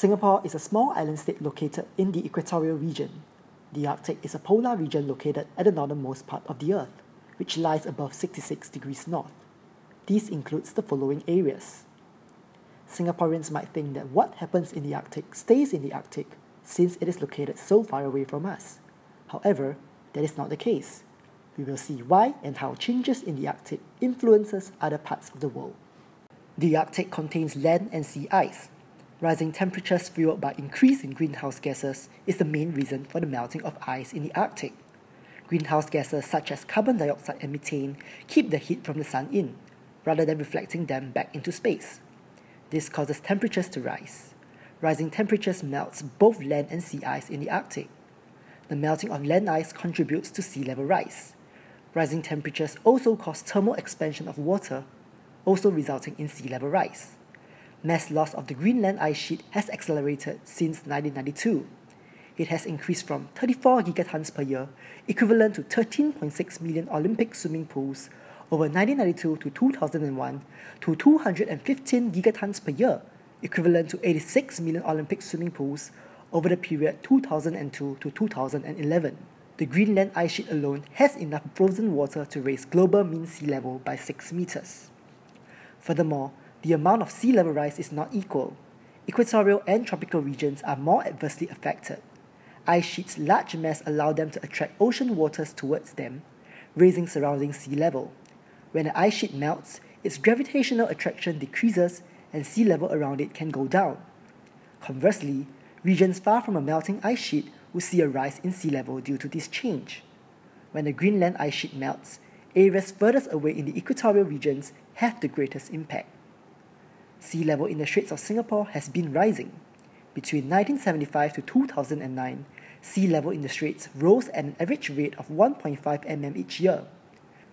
Singapore is a small island state located in the equatorial region. The Arctic is a polar region located at the northernmost part of the Earth, which lies above 66 degrees north. This includes the following areas. Singaporeans might think that what happens in the Arctic stays in the Arctic since it is located so far away from us. However, that is not the case. We will see why and how changes in the Arctic influences other parts of the world. The Arctic contains land and sea ice. Rising temperatures fueled by increase in greenhouse gases is the main reason for the melting of ice in the Arctic. Greenhouse gases such as carbon dioxide and methane keep the heat from the sun in, rather than reflecting them back into space. This causes temperatures to rise. Rising temperatures melts both land and sea ice in the Arctic. The melting of land ice contributes to sea level rise. Rising temperatures also cause thermal expansion of water, also resulting in sea level rise. Mass loss of the Greenland ice sheet has accelerated since 1992. It has increased from 34 gigatons per year, equivalent to 13.6 million Olympic swimming pools, over 1992 to 2001, to 215 gigatons per year, equivalent to 86 million Olympic swimming pools, over the period 2002 to 2011 the Greenland ice sheet alone has enough frozen water to raise global mean sea level by 6 meters. Furthermore, the amount of sea level rise is not equal. Equatorial and tropical regions are more adversely affected. Ice sheets' large mass allow them to attract ocean waters towards them, raising surrounding sea level. When an ice sheet melts, its gravitational attraction decreases and sea level around it can go down. Conversely, regions far from a melting ice sheet will see a rise in sea level due to this change. When the Greenland ice sheet melts, areas furthest away in the equatorial regions have the greatest impact. Sea level in the Straits of Singapore has been rising. Between 1975 to 2009, sea level in the Straits rose at an average rate of 1.5 mm each year.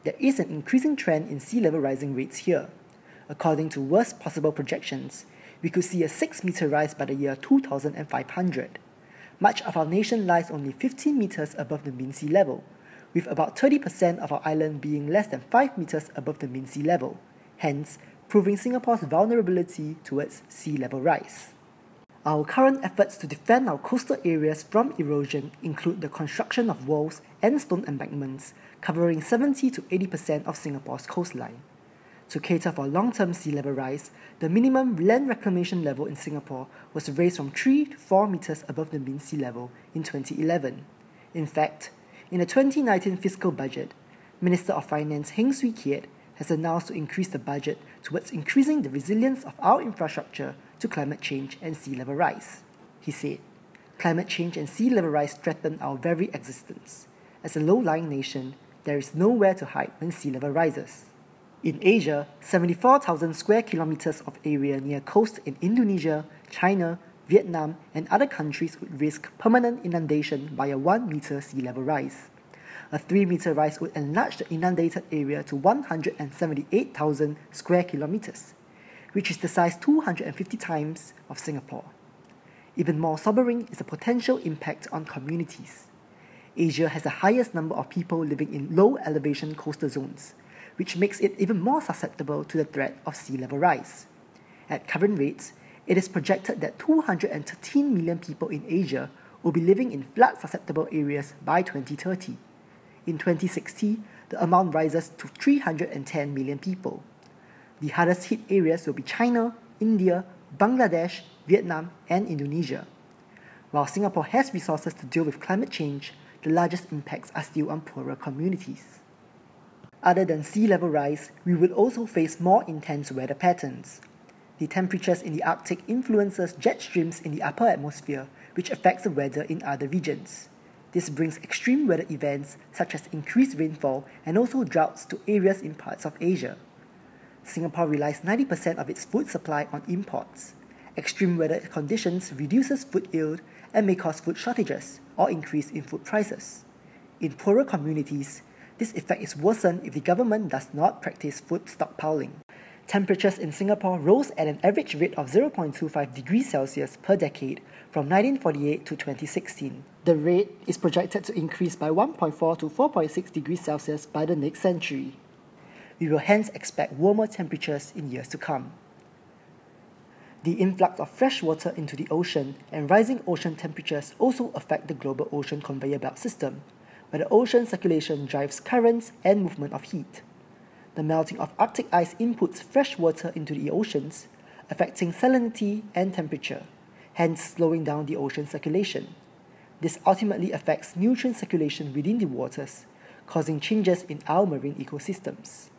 There is an increasing trend in sea level rising rates here. According to worst possible projections, we could see a 6 meter rise by the year 2500. Much of our nation lies only 15 meters above the mean sea level, with about 30% of our island being less than 5 meters above the mean sea level, hence, proving Singapore's vulnerability towards sea level rise. Our current efforts to defend our coastal areas from erosion include the construction of walls and stone embankments covering 70 to 80% of Singapore's coastline. To cater for long term sea level rise, the minimum land reclamation level in Singapore was raised from 3 to 4 metres above the mean sea level in 2011. In fact, in the 2019 fiscal budget, Minister of Finance Heng Swee Keat has announced to increase the budget towards increasing the resilience of our infrastructure to climate change and sea level rise. He said, Climate change and sea level rise threaten our very existence. As a low lying nation, there is nowhere to hide when sea level rises. In Asia, 74,000 square kilometers of area near coast in Indonesia, China, Vietnam, and other countries would risk permanent inundation by a 1 meter sea level rise. A 3 meter rise would enlarge the inundated area to 178,000 square kilometers, which is the size 250 times of Singapore. Even more sobering is the potential impact on communities. Asia has the highest number of people living in low elevation coastal zones which makes it even more susceptible to the threat of sea level rise. At current rates, it is projected that 213 million people in Asia will be living in flood susceptible areas by 2030. In 2060, the amount rises to 310 million people. The hardest hit areas will be China, India, Bangladesh, Vietnam, and Indonesia. While Singapore has resources to deal with climate change, the largest impacts are still on poorer communities. Other than sea level rise, we will also face more intense weather patterns. The temperatures in the Arctic influences jet streams in the upper atmosphere, which affects the weather in other regions. This brings extreme weather events such as increased rainfall and also droughts to areas in parts of Asia. Singapore relies 90% of its food supply on imports. Extreme weather conditions reduces food yield and may cause food shortages or increase in food prices. In poorer communities, this effect is worsened if the government does not practice food stockpiling. Temperatures in Singapore rose at an average rate of 0.25 degrees Celsius per decade from 1948 to 2016. The rate is projected to increase by 1.4 to 4.6 degrees Celsius by the next century. We will hence expect warmer temperatures in years to come. The influx of fresh water into the ocean and rising ocean temperatures also affect the global ocean conveyor belt system, where the ocean circulation drives currents and movement of heat. The melting of Arctic ice inputs fresh water into the oceans, affecting salinity and temperature, hence slowing down the ocean circulation. This ultimately affects nutrient circulation within the waters, causing changes in our marine ecosystems.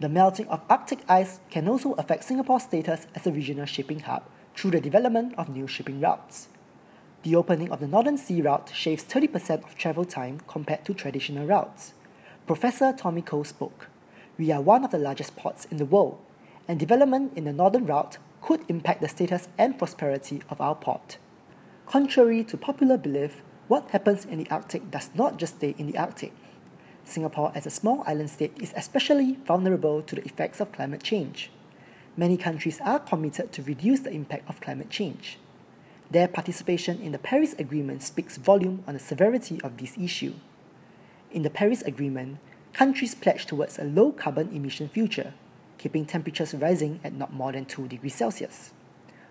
The melting of Arctic ice can also affect Singapore's status as a regional shipping hub through the development of new shipping routes. The opening of the Northern Sea Route shaves 30% of travel time compared to traditional routes. Professor Tommy Koh spoke. We are one of the largest ports in the world, and development in the Northern Route could impact the status and prosperity of our port. Contrary to popular belief, what happens in the Arctic does not just stay in the Arctic. Singapore, as a small island state, is especially vulnerable to the effects of climate change. Many countries are committed to reduce the impact of climate change. Their participation in the Paris Agreement speaks volume on the severity of this issue. In the Paris Agreement, countries pledge towards a low carbon emission future, keeping temperatures rising at not more than 2 degrees Celsius.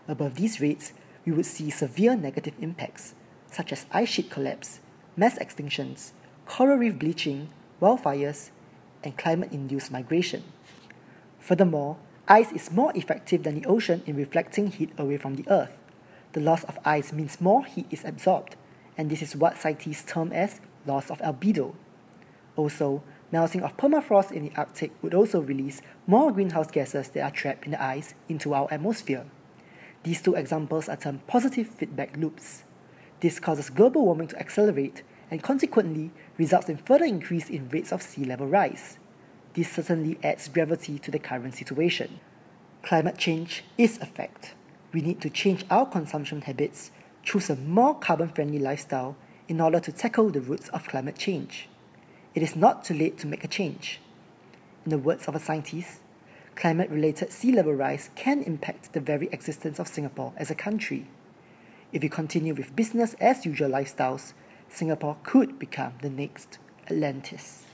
Above these rates, we would see severe negative impacts, such as ice sheet collapse, mass extinctions, coral reef bleaching, wildfires, and climate induced migration. Furthermore, ice is more effective than the ocean in reflecting heat away from the Earth. The loss of ice means more heat is absorbed, and this is what scientists term as loss of albedo. Also, melting of permafrost in the Arctic would also release more greenhouse gases that are trapped in the ice into our atmosphere. These two examples are termed positive feedback loops. This causes global warming to accelerate and consequently results in further increase in rates of sea level rise. This certainly adds gravity to the current situation. Climate change is a fact. We need to change our consumption habits, choose a more carbon friendly lifestyle in order to tackle the roots of climate change. It is not too late to make a change. In the words of a scientist, climate related sea level rise can impact the very existence of Singapore as a country. If we continue with business as usual lifestyles, Singapore could become the next Atlantis.